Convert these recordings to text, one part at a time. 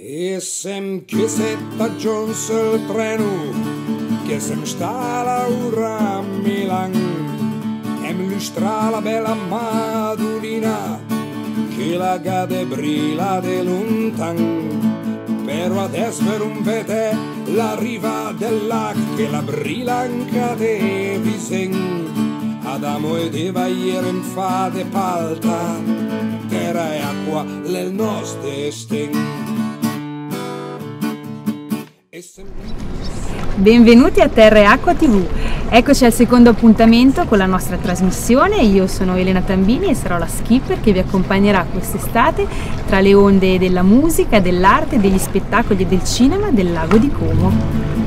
Il treno che sem sta Laura a Milan. E mi lustra la bella Madulina che la cade brilla de lontan. Però adesso per un vede la riva del lac che la brilanca de visen Adamo ed Eva ieri in fade palta terra e acqua nel nostro destin Benvenuti a Terra e Acqua TV. Eccoci al secondo appuntamento con la nostra trasmissione. Io sono Elena Tambini e sarò la skipper che vi accompagnerà quest'estate tra le onde della musica, dell'arte, degli spettacoli e del cinema del lago di Como.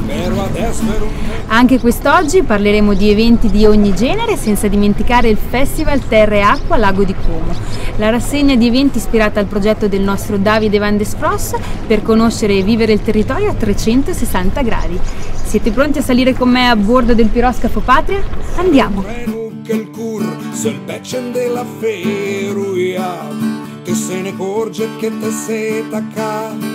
Anche quest'oggi parleremo di eventi di ogni genere senza dimenticare il Festival Terra e Acqua Lago di Como, la rassegna di eventi ispirata al progetto del nostro Davide Van Despross per conoscere e vivere il territorio a 360 gradi. Siete pronti a salire con me a bordo del piroscafo Patria? Andiamo! Che se ne corge che te sei tacca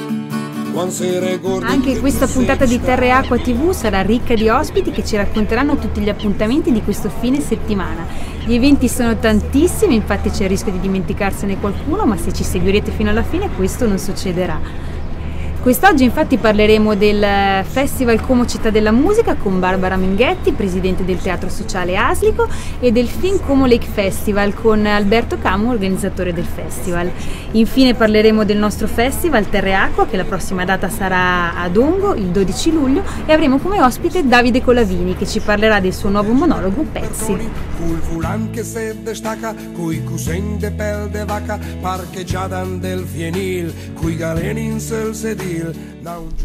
anche questa puntata di Terra e Acqua TV sarà ricca di ospiti che ci racconteranno tutti gli appuntamenti di questo fine settimana. Gli eventi sono tantissimi, infatti c'è il rischio di dimenticarsene qualcuno, ma se ci seguirete fino alla fine questo non succederà. Quest'oggi infatti parleremo del Festival Como Città della Musica con Barbara Minghetti, presidente del Teatro Sociale Aslico, e del Film Como Lake Festival con Alberto Camo, organizzatore del festival. Infine parleremo del nostro festival Terre Acqua, che la prossima data sarà a Dongo il 12 luglio, e avremo come ospite Davide Colavini che ci parlerà del suo nuovo monologo Pezzi.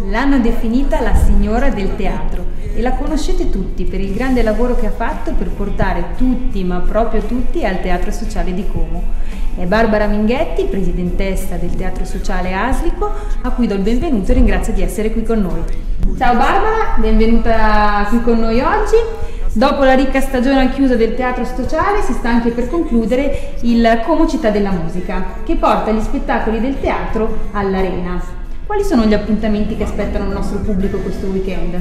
L'hanno definita la signora del teatro e la conoscete tutti per il grande lavoro che ha fatto per portare tutti, ma proprio tutti, al Teatro Sociale di Como. È Barbara Minghetti, presidentessa del Teatro Sociale Aslico, a cui do il benvenuto e ringrazio di essere qui con noi. Ciao Barbara, benvenuta qui con noi oggi. Dopo la ricca stagione al chiuso del teatro sociale si sta anche per concludere il Como Città della Musica, che porta gli spettacoli del teatro all'arena. Quali sono gli appuntamenti che aspettano il nostro pubblico questo weekend?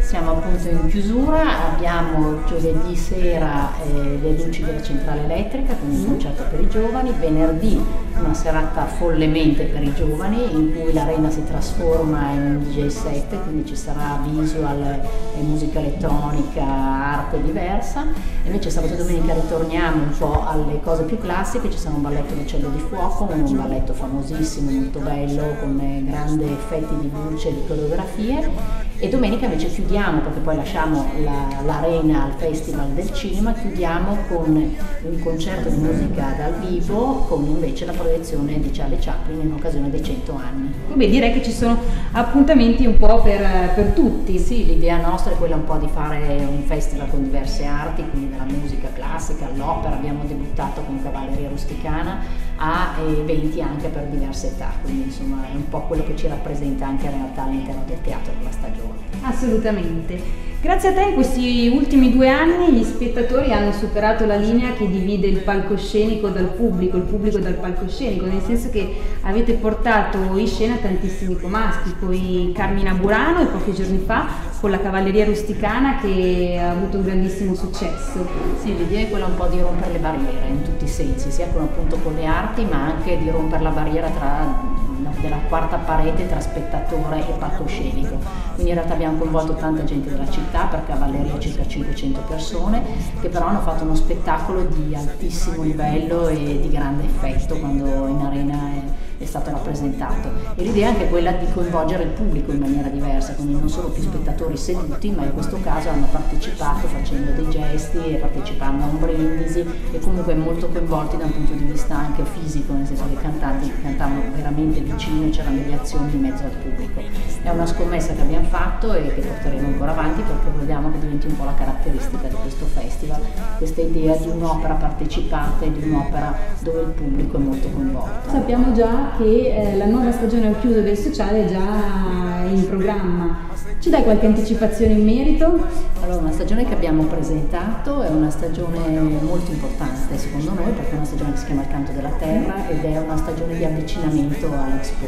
Siamo appunto in chiusura, abbiamo giovedì sera eh, le luci della centrale elettrica con un mm. concerto per i giovani, venerdì una serata follemente per i giovani in cui l'arena si trasforma in un DJ set, quindi ci sarà visual musica elettronica, arte diversa. Invece sabato e domenica ritorniamo un po' alle cose più classiche, ci sarà un balletto d'uccello di fuoco, un balletto famosissimo, molto bello, con grandi effetti di luce e di coreografie e domenica invece chiudiamo, perché poi lasciamo la, l'arena al Festival del Cinema, chiudiamo con un concerto di musica dal vivo con invece la proiezione di Charlie Chaplin in occasione dei 100 anni. Beh, direi che ci sono appuntamenti un po' per, per tutti. Sì, l'idea nostra è quella un po' di fare un festival con diverse arti, quindi dalla musica classica all'opera, abbiamo debuttato con Cavalleria Rusticana a eventi anche per diverse età, quindi insomma è un po' quello che ci rappresenta anche in realtà all'interno del teatro con la stagione. Assolutamente. Grazie a te in questi ultimi due anni gli spettatori hanno superato la linea che divide il palcoscenico dal pubblico, il pubblico dal palcoscenico, nel senso che avete portato in scena tantissimi comaschi, poi Carmina Burano e pochi giorni fa con la cavalleria rusticana che ha avuto un grandissimo successo. Sì, l'idea è quella un po' di rompere le barriere in tutti i sensi, sia con, appunto con le arti ma anche di rompere la barriera tra della quarta parete tra spettatore e palcoscenico. Quindi in realtà abbiamo coinvolto tanta gente della città, per cavalleria circa 500 persone, che però hanno fatto uno spettacolo di altissimo livello e di grande effetto quando in arena è è stato rappresentato e l'idea è anche quella di coinvolgere il pubblico in maniera diversa, quindi non solo più spettatori seduti, ma in questo caso hanno partecipato facendo dei gesti e partecipando a un brindisi e comunque molto coinvolti da un punto di vista anche fisico, nel senso che i cantanti cantavano veramente vicino e c'erano delle azioni in mezzo al pubblico. È una scommessa che abbiamo fatto e che porteremo ancora avanti perché vogliamo che diventi un po' la caratteristica di questo festival, questa idea di un'opera partecipata e di un'opera dove il pubblico è molto coinvolto. Sappiamo già che eh, la nuova stagione al chiuso del sociale è già in programma. Ci dai qualche anticipazione in merito? Allora, una stagione che abbiamo presentato è una stagione molto importante secondo noi perché è una stagione che si chiama Il Canto della Terra ed è una stagione di avvicinamento all'Expo.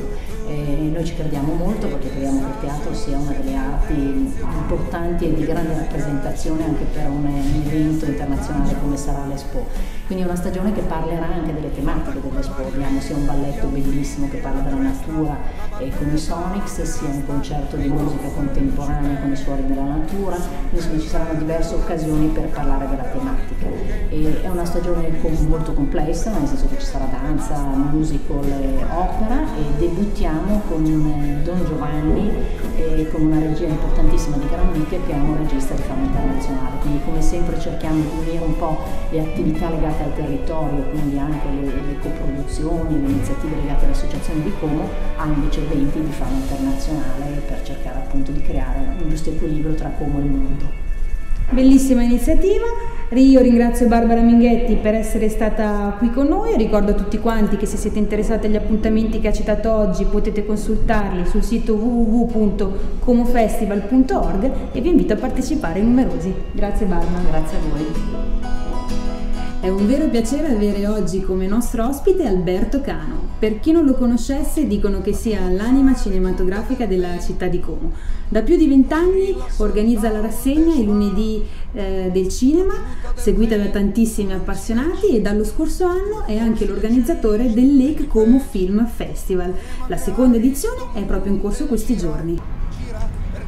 E noi ci crediamo molto perché crediamo che il teatro sia una delle arti importanti e di grande rappresentazione anche per un, evento internazionale come sarà l'Expo. Quindi è una stagione che parlerà anche delle tematiche dell'Expo. Abbiamo sia un balletto bellissimo che parla della natura e i Sonics, sia un concerto di musica contemporanea contemporanea con i suoni della natura, insomma ci saranno diverse occasioni per parlare della tematica. E è una stagione molto complessa, nel senso che ci sarà danza, musical opera e debuttiamo con Don Giovanni e con una regia importantissima di Grandiche che è un regista di fama internazionale, quindi come sempre cerchiamo di unire un po' le attività legate al territorio, quindi anche le, le coproduzioni, le iniziative legate alle associazioni di Como, a invece eventi di fama internazionale per cercare appunto di creare un giusto equilibrio tra Como e il mondo. Bellissima iniziativa, io ringrazio Barbara Minghetti per essere stata qui con noi, ricordo a tutti quanti che se siete interessati agli appuntamenti che ha citato oggi potete consultarli sul sito www.comofestival.org e vi invito a partecipare numerosi. Grazie Barbara. Grazie a voi. È un vero piacere avere oggi come nostro ospite Alberto Cano. Per chi non lo conoscesse dicono che sia l'anima cinematografica della città di Como. Da più di vent'anni organizza la rassegna il lunedì eh, del cinema, seguita da tantissimi appassionati e dallo scorso anno è anche l'organizzatore del Lake Como Film Festival. La seconda edizione è proprio in corso questi giorni.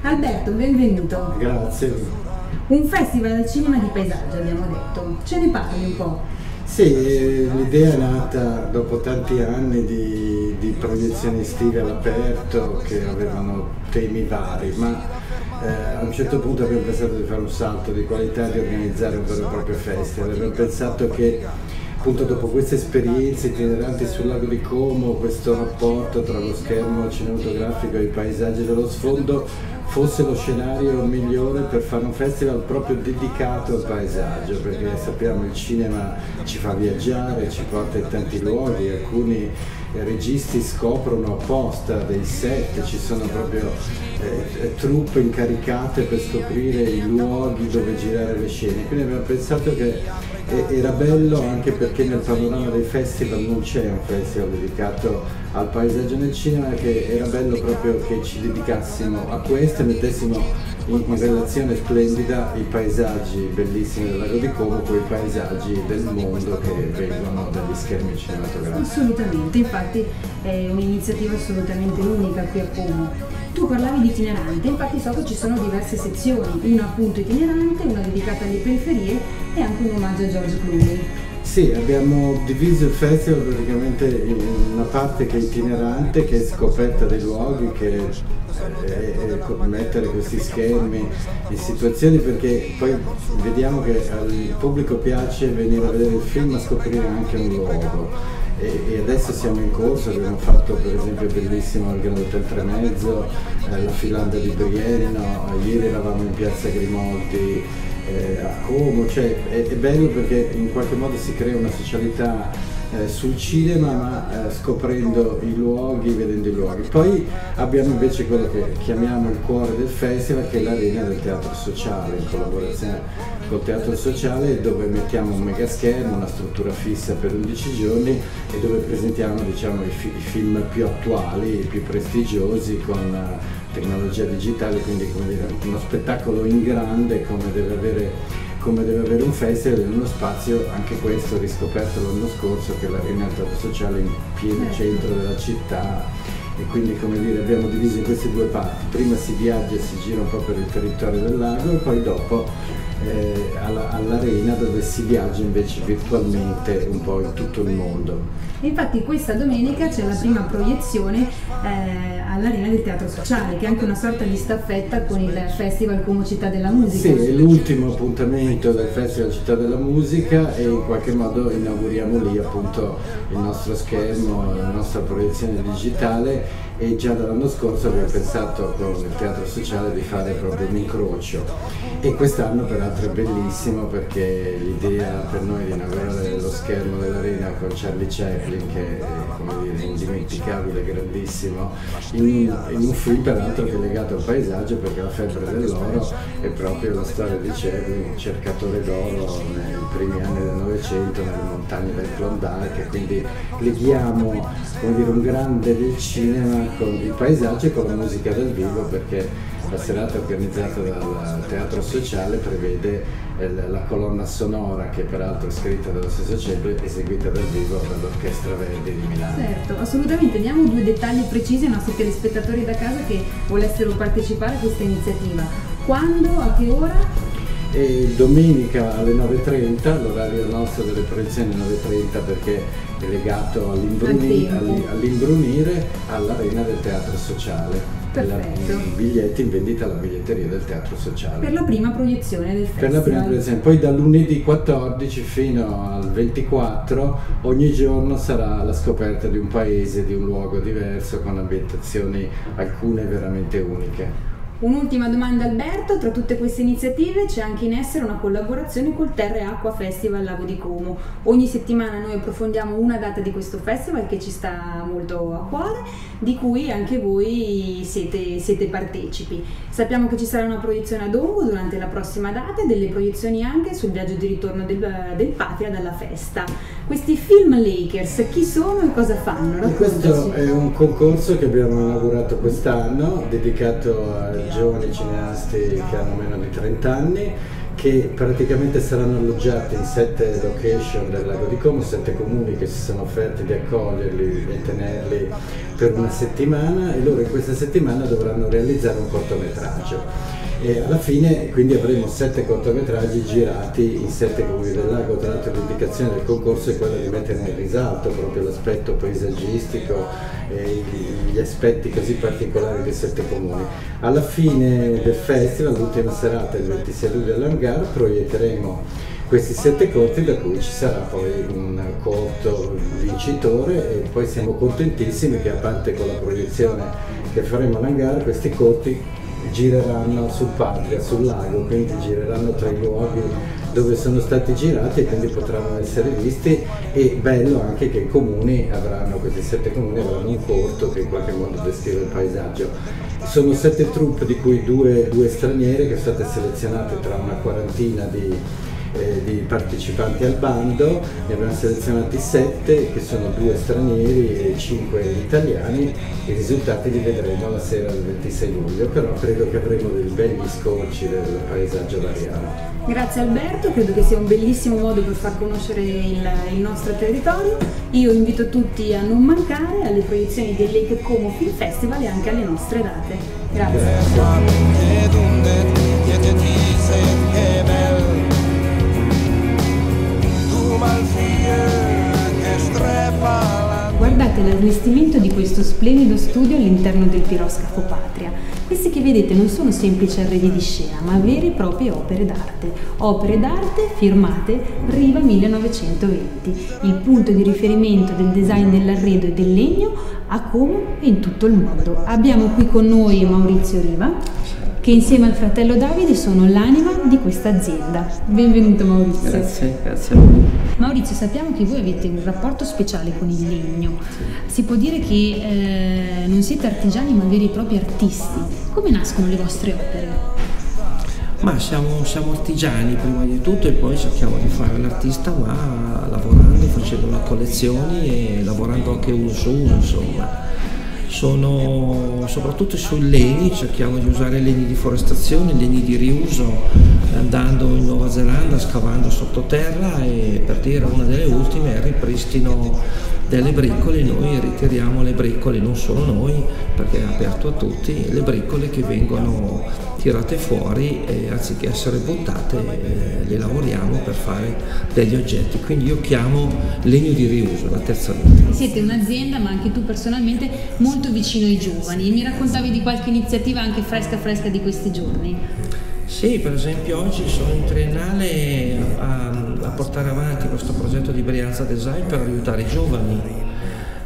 Alberto, benvenuto. Grazie. Un festival del cinema di paesaggio, abbiamo detto. Ce ne parli un po'? Sì, l'idea è nata dopo tanti anni di, di proiezioni estive all'aperto che avevano temi vari, ma eh, a un certo punto abbiamo pensato di fare un salto di qualità, di organizzare un vero e proprio festival. Abbiamo pensato che appunto dopo queste esperienze itineranti sul lago di Como, questo rapporto tra lo schermo cinematografico e i paesaggi dello sfondo, fosse lo scenario migliore per fare un festival proprio dedicato al paesaggio, perché sappiamo il cinema ci fa viaggiare, ci porta in tanti luoghi, alcuni registi scoprono apposta dei set, ci sono proprio eh, truppe incaricate per scoprire i luoghi dove girare le scene. Quindi abbiamo pensato che era bello anche perché nel panorama dei festival non c'è un festival dedicato al paesaggio nel cinema, che era bello proprio che ci dedicassimo a questo e mettessimo in, in relazione splendida i paesaggi bellissimi del lago di Como con i paesaggi del mondo che vengono dagli schermi cinematografici. Assolutamente, infatti è un'iniziativa assolutamente unica qui a Como. Tu parlavi di itinerante, infatti so che ci sono diverse sezioni, una appunto itinerante, una dedicata alle periferie e anche un omaggio a George Clooney. Sì, abbiamo diviso il festival praticamente in una parte che è itinerante, che è scoperta dei luoghi, che è, è mettere questi schermi in situazioni perché poi vediamo che al pubblico piace venire a vedere il film ma scoprire anche un luogo. E, e, adesso siamo in corso, abbiamo fatto per esempio bellissimo il Grande Hotel Tremezzo, eh, la Filanda di Brieno, ieri eravamo in piazza Grimoldi eh, a Como, cioè è, è bello perché in qualche modo si crea una socialità eh, sul cinema ma eh, scoprendo i luoghi, vedendo i luoghi. Poi abbiamo invece quello che chiamiamo il cuore del festival che è l'arena del teatro sociale in collaborazione col teatro sociale dove mettiamo un mega schermo, una struttura fissa per 11 giorni e dove presentiamo diciamo, i, fi- i, film più attuali, più prestigiosi con uh, tecnologia digitale, quindi dire, uno spettacolo in grande come deve avere come deve avere un festival in uno spazio, anche questo riscoperto l'anno scorso, che è teatro sociale in pieno certo. centro della città e quindi come dire abbiamo diviso in queste due parti, prima si viaggia e si gira un po' per il territorio del lago e poi dopo eh, alla, all'arena dove si viaggia invece virtualmente un po' in tutto il mondo. Infatti questa domenica c'è la prima proiezione eh, all'Arena del Teatro Sociale, che è anche una sorta di staffetta con il Festival Como Città della Musica. Sì, è l'ultimo appuntamento del Festival Città della Musica e in qualche modo inauguriamo lì appunto il nostro schermo, la nostra proiezione digitale e già dall'anno scorso abbiamo pensato con il Teatro Sociale di fare proprio un incrocio. E quest'anno per l'altro è bellissimo perché l'idea per noi di inaugurare lo schermo dell'arena con Charlie Chaplin che è come dire, indimenticabile, grandissimo, in, in un film peraltro che è legato al paesaggio perché la febbre dell'oro è proprio la storia di Chaplin, cercatore d'oro nei primi anni del Novecento nelle montagne del Klondike, quindi leghiamo dire, un grande del cinema con il paesaggio e con la musica dal vivo perché la serata organizzata dal Teatro Sociale prevede eh, la colonna sonora che peraltro è scritta dallo stesso Cepri eseguita dal vivo dall'Orchestra Verdi di Milano. Certo, assolutamente. Diamo due dettagli precisi ai nostri telespettatori da casa che volessero partecipare a questa iniziativa. Quando, a che ora? E domenica alle 9.30, l'orario nostro delle proiezioni è 9.30 perché è legato all'imbrunire, all'imbrunire all'arena del Teatro Sociale. Perfetto. I biglietti in vendita alla biglietteria del Teatro Sociale. Per la prima proiezione del festival. Per la prima proiezione. Poi da lunedì 14 fino al 24 ogni giorno sarà la scoperta di un paese, di un luogo diverso con ambientazioni alcune veramente uniche. Un'ultima domanda Alberto, tra tutte queste iniziative c'è anche in essere una collaborazione col Terra e Acqua Festival Lago di Como. Ogni settimana noi approfondiamo una data di questo festival che ci sta molto a cuore, di cui anche voi siete, siete partecipi. Sappiamo che ci sarà una proiezione a Dongo durante la prossima data e delle proiezioni anche sul viaggio di ritorno del, del Patria dalla festa. Questi Film Lakers, chi sono e cosa fanno? Raccontaci. Questo è un concorso che abbiamo inaugurato quest'anno dedicato a giovani cineasti che hanno meno di 30 anni che praticamente saranno alloggiati in sette location del lago di Como, sette comuni che si sono offerti di accoglierli e tenerli per una settimana e loro in questa settimana dovranno realizzare un cortometraggio e alla fine quindi avremo sette cortometraggi girati in sette comuni del lago, tra l'altro l'indicazione del concorso è quella di mettere in risalto proprio l'aspetto paesaggistico e gli aspetti così particolari dei sette comuni. Alla fine del festival, l'ultima serata, il 26 luglio all'Angar, proietteremo questi sette corti da cui ci sarà poi un corto vincitore e poi siamo contentissimi che a parte con la proiezione che faremo all'Angar questi corti gireranno sul Patria, sul lago, quindi gireranno tra i luoghi dove sono stati girati e quindi potranno essere visti e bello anche che i comuni avranno, questi sette comuni avranno un corto che in qualche modo descrive il paesaggio. Sono sette troupe di cui due, due straniere che sono state selezionate tra una quarantina di, eh, di partecipanti al bando, ne abbiamo selezionati sette che sono due stranieri e cinque italiani, i risultati li vedremo la sera del 26 luglio, però credo che avremo dei begli scorci del paesaggio variano. Grazie Alberto, credo che sia un bellissimo modo per far conoscere il, il nostro territorio. Io invito tutti a non mancare alle proiezioni del Lake Como Film Festival e anche alle nostre date. Grazie. Grazie. Guardate l'allestimento di questo splendido studio all'interno del piroscafo Patria. Questi che vedete non sono semplici arredi di scena, ma vere e proprie opere d'arte. Opere d'arte firmate Riva 1920, il punto di riferimento del design dell'arredo e del legno a Como e in tutto il mondo. Abbiamo qui con noi Maurizio Riva che insieme al fratello Davide sono l'anima di questa azienda. Benvenuto Maurizio. Grazie, grazie a voi. Maurizio, sappiamo che voi avete un rapporto speciale con il legno. Si può dire che eh, non siete artigiani ma veri e propri artisti. Come nascono le vostre opere? Ma siamo, siamo, artigiani prima di tutto e poi cerchiamo di fare l'artista ma lavorando, facendo le collezioni e lavorando anche uno su uno insomma sono soprattutto sui legni, cerchiamo di usare legni di forestazione, legni di riuso, andando in Nuova Zelanda, scavando sottoterra e per dire una delle ultime è il ripristino delle briccole, noi ritiriamo le briccole, non solo noi, perché è aperto a tutti, le briccole che vengono tirate fuori e anziché essere buttate eh, le lavoriamo per fare degli oggetti. Quindi io chiamo legno di riuso, la terza vita. Siete un'azienda, ma anche tu personalmente, molto vicino ai giovani. Mi raccontavi di qualche iniziativa anche fresca fresca di questi giorni? Sì, per esempio oggi sono in triennale a, a portare avanti questo progetto di Brianza Design per aiutare i giovani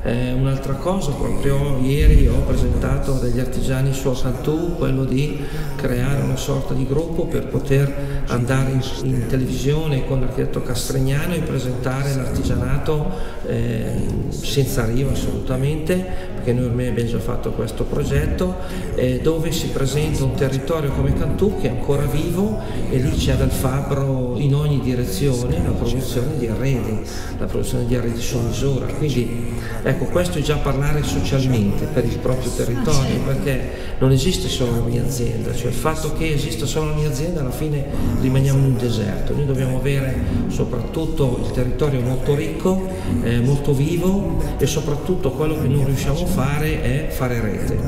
Eh, un'altra cosa, proprio ieri ho presentato degli artigiani su Cantù quello di creare una sorta di gruppo per poter andare in, in televisione con l'architetto Castrignano e presentare l'artigianato eh, senza riva assolutamente, perché noi ormai abbiamo già fatto questo progetto, eh, dove si presenta un territorio come Cantù che è ancora vivo e lì c'è dal fabbro in ogni direzione la produzione di arredi, la produzione di arredi su misura. Quindi ecco, questo è già parlare socialmente per il proprio territorio, perché non esiste solo la mia azienda, cioè il fatto che esista solo la mia azienda alla fine rimaniamo in un deserto. Noi dobbiamo avere soprattutto il territorio molto ricco, eh, molto vivo e soprattutto quello che non riusciamo a fare è fare rete.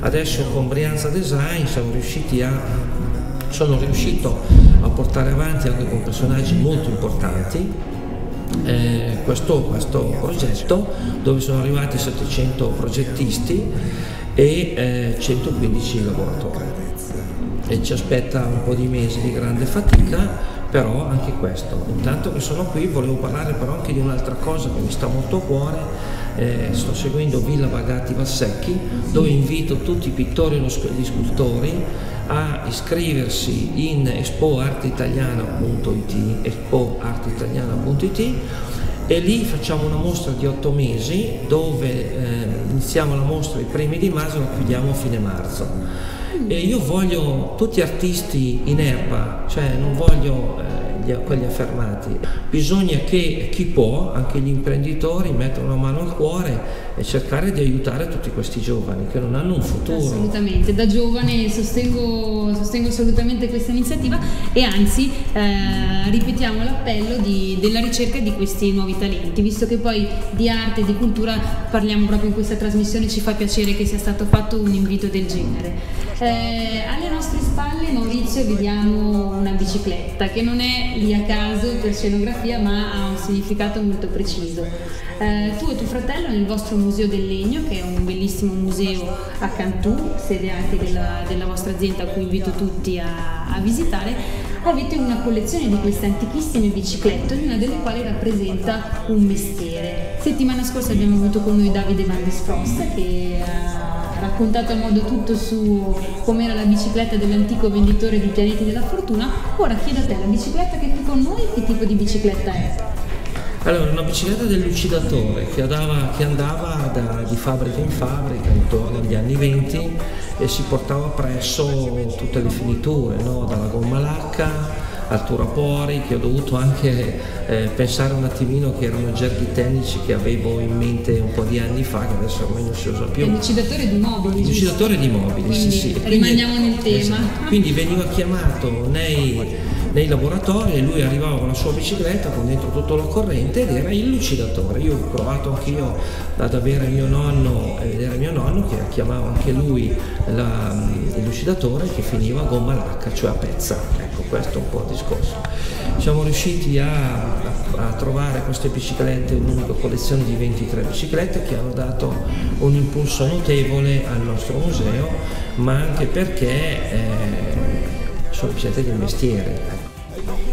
Adesso con Brianza Design siamo riusciti a sono riuscito a portare avanti anche con personaggi molto importanti eh, questo, questo, progetto dove sono arrivati 700 progettisti e eh, 115 lavoratori e ci aspetta un po' di mesi di grande fatica però anche questo. Intanto che sono qui volevo parlare però anche di un'altra cosa che mi sta molto a cuore. Eh, sto seguendo Villa Bagatti Valsecchi dove invito tutti i pittori e gli scultori a iscriversi in expoarteitaliana.it expoarteitaliana.it e lì facciamo una mostra di otto mesi dove eh, iniziamo la mostra i primi di marzo e la chiudiamo a fine marzo. E io voglio tutti artisti in erba, cioè non voglio eh, quelli affermati. Bisogna che chi può, anche gli imprenditori, mettano una mano al cuore e cercare di aiutare tutti questi giovani che non hanno un futuro. Assolutamente, da giovane sostengo, sostengo assolutamente questa iniziativa e anzi eh, ripetiamo l'appello di, della ricerca di questi nuovi talenti, visto che poi di arte e di cultura parliamo proprio in questa trasmissione, ci fa piacere che sia stato fatto un invito del genere. Eh, alle nostre spalle Maurizio vediamo una bicicletta che non è lì a caso per scenografia ma ha un significato molto preciso. Eh, tu e tuo fratello nel vostro Museo del Legno, che è un bellissimo museo a Cantù, sede anche della, della vostra azienda a cui invito tutti a, a visitare, avete una collezione di queste antichissime biciclette, una delle quali rappresenta un mestiere. Settimana scorsa abbiamo avuto con noi Davide Van Frost che ha raccontato a modo tutto su com'era la bicicletta dell'antico venditore di pianeti della fortuna. Ora chiedo a te, la bicicletta che è qui con noi, che tipo di bicicletta è? Allora, una bicicletta del lucidatore che andava, che andava da, di fabbrica in fabbrica intorno agli anni 20 e si portava presso tutte le finiture, no? dalla gomma lacca al turapori, che ho dovuto anche eh, pensare un attimino che erano gerghi tecnici che avevo in mente un po' di anni fa, che adesso ormai non si usa più. Il lucidatore di mobili. Il lucidatore di mobili, Quindi, sì, sì. Rimaniamo nel tema. Esatto. Quindi veniva chiamato nei nei laboratori e lui arrivava con la sua bicicletta con dentro tutto la corrente ed era il lucidatore. Io ho provato anch'io ad avere mio nonno e vedere mio nonno che chiamava anche lui la, il lucidatore che finiva a gomma lacca, cioè a pezza. Ecco, questo è un po' il discorso. Siamo riusciti a, a, trovare queste biciclette, un'unica collezione di 23 biciclette che hanno dato un impulso notevole al nostro museo, ma anche perché eh, sono biciclette del mestiere.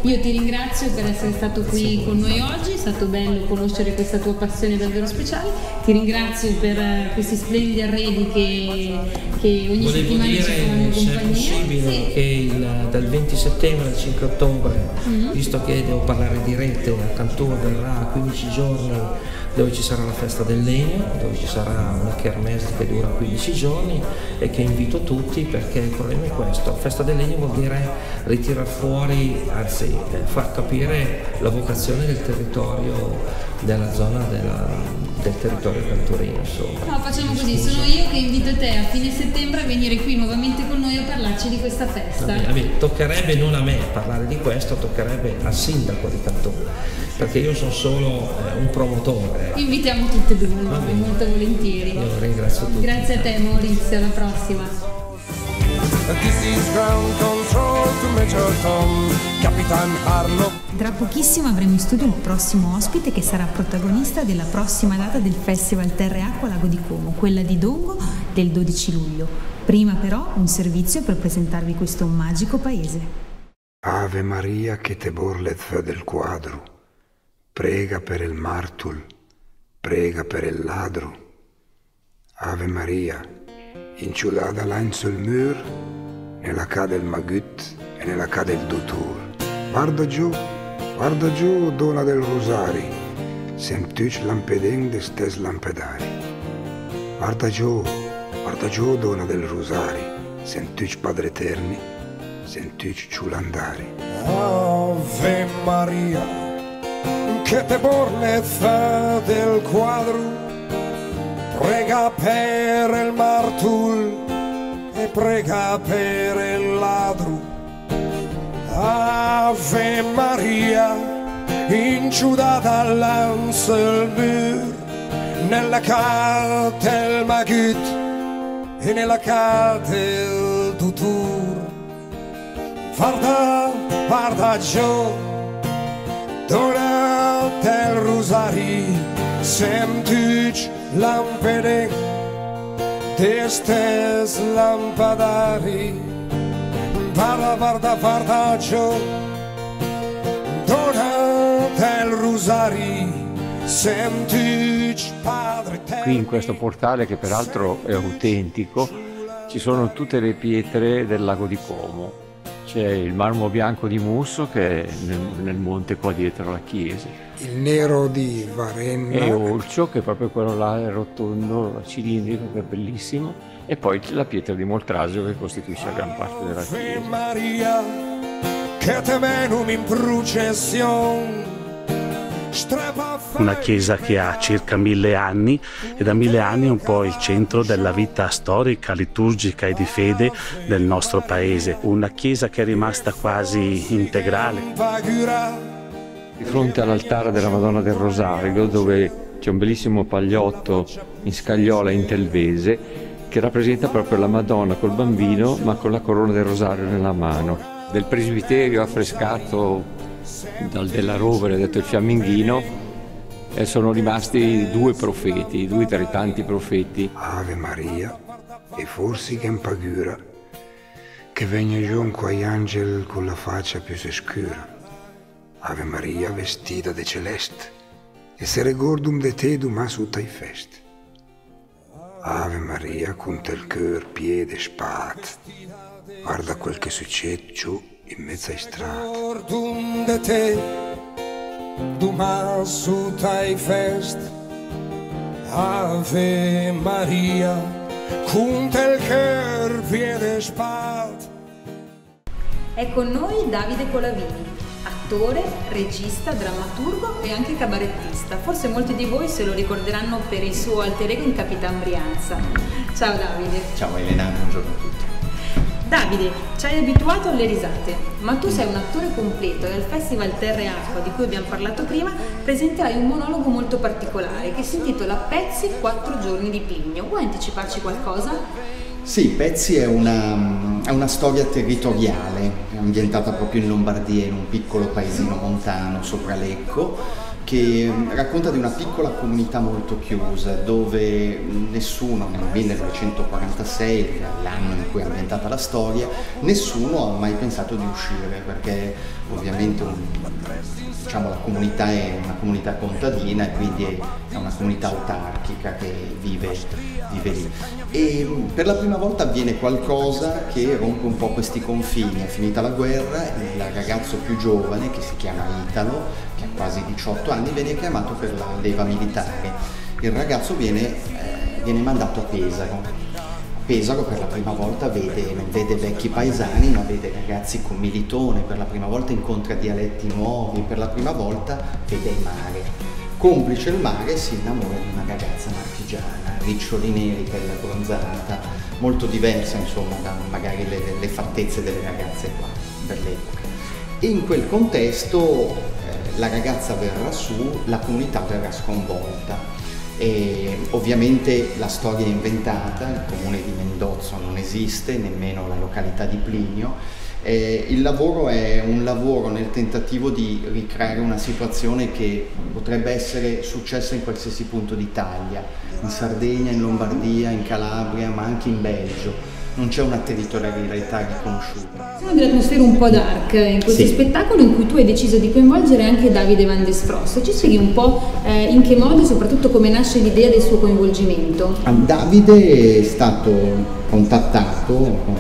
Io ti ringrazio per essere stato qui con noi oggi, stato bello conoscere questa tua passione davvero speciale, ti ringrazio per eh, questi splendidi arredi che, che ogni Volevo settimana dire, ci faranno se è possibile, sì. che il, dal 20 settembre al 5 ottobre, mm-hmm. visto che devo parlare di rete, a Cantù verrà 15 giorni dove ci sarà la festa del legno, dove ci sarà una kermesse che dura 15 giorni e che invito tutti perché il problema è questo, festa del legno vuol dire ritirare fuori, anzi eh, far capire la vocazione del territorio della zona della, del territorio cantorino insomma. No, facciamo così, sono io che invito te a fine settembre a venire qui nuovamente con noi a parlarci di questa festa. Vabbè, vabbè, toccherebbe non a me parlare di questo, toccherebbe al sindaco di Cantone perché io sono solo eh, un promotore. Invitiamo tutte e due, molto volentieri. Io ringrazio tutti. Grazie a te Maurizio, alla prossima. Tra pochissimo avremo in studio il prossimo ospite che sarà protagonista della prossima data del Festival Terre Acqua Lago di Como, quella di Dongo del 12 luglio. Prima però un servizio per presentarvi questo magico paese. Ave Maria che te borlet del quadro prega per il martul prega per il ladro. Ave Maria, inciulata là in sul mur, nella casa del magut e nella casa del dottor. Guarda giù, guarda giù, dona del rosari, semtuc lampedeng de stes lampedari. Guarda giù, guarda giù, dona del rosari, semtuc padre eterni, semtuc ciulandari. Ave Maria, che te bornezza del quadro, prega per il martul e prega per il ladro. Ave Maria, inciudata all'anselmur, nella del magut e nella del tutur. Guarda, guarda giù, durante il rosari, semtuci lampede testes lampadari parla parda fardaggio dona del rosari sentici padre qui in questo portale che peraltro è autentico ci sono tutte le pietre del lago di Como c'è il marmo bianco di Musso che è nel, nel monte qua dietro la chiesa. Il nero di Varenna. E Olcio, che è proprio quello là, è rotondo, cilindrico, che è bellissimo. E poi la pietra di Moltrasio che costituisce la gran parte della chiesa. Maria, che te venum in processione una chiesa che ha circa mille anni e da mille anni è un po' il centro della vita storica, liturgica e di fede del nostro paese. Una chiesa che è rimasta quasi integrale. Di fronte all'altare della Madonna del Rosario, dove c'è un bellissimo pagliotto in scagliola in telvese che rappresenta proprio la Madonna col bambino ma con la corona del Rosario nella mano. Del presbiterio affrescato dal della rovere, detto il fiamminghino, e sono rimasti due profeti, due tra i tanti profeti. Ave Maria, e forse che impagura, che venga giù quei angeli con la faccia più scura. Ave Maria vestita de celeste, e se regordum de te duma su tai fest. Ave Maria, con tel cœur piede spat, guarda quel che succede giù in mezzo ai strati. de te, duma su tai fest, Ave Maria, con tel cœur piede spat. È con noi Davide Colavini, attore, regista, drammaturgo e anche cabarettista. Forse molti di voi se lo ricorderanno per il suo alter ego in Capitan Brianza. Ciao Davide. Ciao Elena, buongiorno a tutti. Davide, ci hai abituato alle risate, ma tu sei un attore completo e al Festival Terre e Acqua, di cui abbiamo parlato prima, presenterai un monologo molto particolare che si intitola Pezzi quattro giorni di Plinio. Vuoi anticiparci qualcosa? Sì, Pezzi è una, è una storia territoriale, ambientata proprio in Lombardia, in un piccolo paesino montano sopra Lecco che racconta di una piccola comunità molto chiusa dove nessuno nel 1946, l'anno in cui è ambientata la storia, nessuno ha mai pensato di uscire perché ovviamente un, diciamo, la comunità è una comunità contadina e quindi è una comunità autarchica che vive, vive lì. E per la prima volta avviene qualcosa che rompe un po' questi confini. È finita la guerra, il ragazzo più giovane che si chiama Italo quasi 18 anni, viene chiamato per la leva militare. Il ragazzo viene, eh, viene mandato a Pesaro. Pesaro per la prima volta vede, non vede vecchi paesani, ma vede ragazzi con militone, per la prima volta incontra dialetti nuovi, per la prima volta vede il mare. Complice il mare si innamora di una ragazza marchigiana, riccioli neri, bella bronzata, molto diversa insomma da magari le, le fattezze delle ragazze qua per l'epoca. In quel contesto la ragazza verrà su, la comunità verrà sconvolta. E ovviamente la storia è inventata, il comune di Mendozzo non esiste, nemmeno la località di Plinio Eh, il lavoro è un lavoro nel tentativo di ricreare una situazione che potrebbe essere successa in qualsiasi punto d'Italia, in Sardegna, in Lombardia, in Calabria, ma anche in Belgio non c'è una territorialità riconosciuta. Sono dell'atmosfera un po' dark in questo sì. spettacolo in cui tu hai deciso di coinvolgere anche Davide Van Desfros. Ci spieghi un po' eh, in che modo e soprattutto come nasce l'idea del suo coinvolgimento? Ah, Davide è stato contattato con,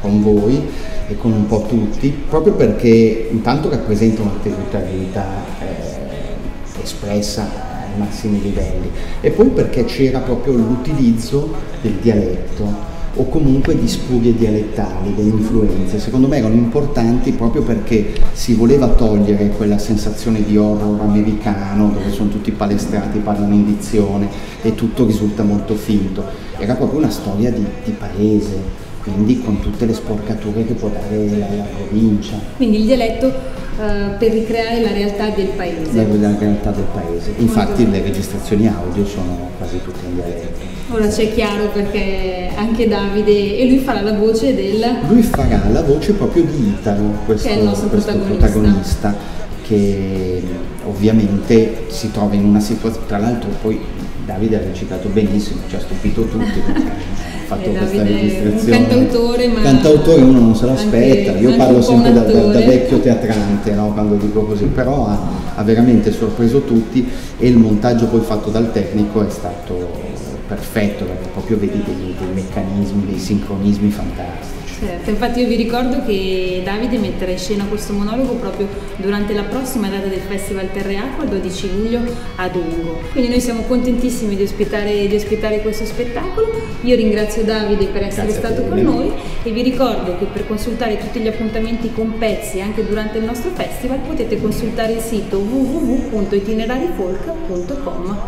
con voi e con un po' tutti proprio perché intanto rappresenta una territorialità eh, espressa ai massimi livelli e poi perché c'era proprio l'utilizzo del dialetto o comunque di spurie dialettali, delle influenze, secondo me erano importanti proprio perché si voleva togliere quella sensazione di horror americano dove sono tutti palestrati, parlano in dizione e tutto risulta molto finto, era proprio una storia di, di paese, quindi con tutte le sporcature che può dare la, la provincia. Quindi il dialetto uh, per ricreare la realtà del paese. La, la realtà del paese. Infatti le registrazioni audio sono quasi tutte in dialetto. Ora c'è chiaro perché anche Davide, e lui farà la voce del... Lui farà la voce proprio di Italo, questo, che questo protagonista. protagonista che ovviamente si trova in una situazione, tra l'altro poi Davide ha recitato benissimo, ci ha stupito tutti fatto questa registrazione. Un cantautore, ma cantautore uno non se l'aspetta, io parlo sempre da, da, da, vecchio teatrante no? quando dico così, però ha, ha veramente sorpreso tutti e il montaggio poi fatto dal tecnico è stato perfetto perché proprio vedi dei, dei meccanismi, dei sincronismi fantastici. Certo, infatti io vi ricordo che Davide metterà in scena questo monologo proprio durante la prossima data del Festival Terre Acqua, il 12 luglio a Dungo. Quindi noi siamo contentissimi di ospitare, di ospitare questo spettacolo. Io ringrazio Davide per essere Grazie stato con noi e vi ricordo che per consultare tutti gli appuntamenti con pezzi anche durante il nostro festival potete consultare il sito www.itinerarifolk.com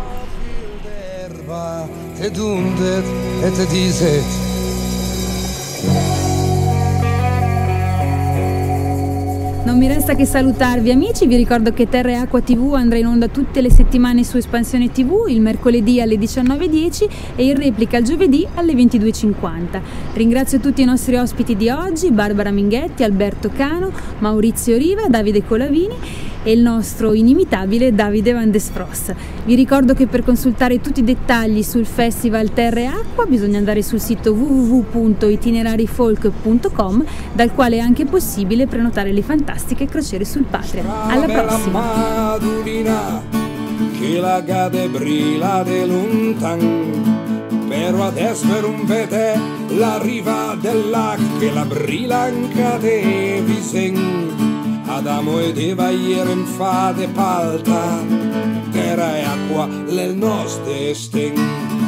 ed undet et diset Non mi resta che salutarvi amici, vi ricordo che Terra e Acqua TV andrà in onda tutte le settimane su Espansione TV, il mercoledì alle 19.10 e in replica il giovedì alle 22.50. Ringrazio tutti i nostri ospiti di oggi, Barbara Minghetti, Alberto Cano, Maurizio Riva, Davide Colavini e il nostro inimitabile Davide Van Desfros. Vi ricordo che per consultare tutti i dettagli sul Festival Terra e Acqua bisogna andare sul sito www.itinerarifolk.com dal quale è anche possibile prenotare le fantastiche crociere sul Patreon. Alla prossima! che la gade brilla de lontan però adesso per un vede la riva dell'acqua che la brillanca de visen Adamo ed Eva ieri in fate palta, terra e acqua, le nostre steng.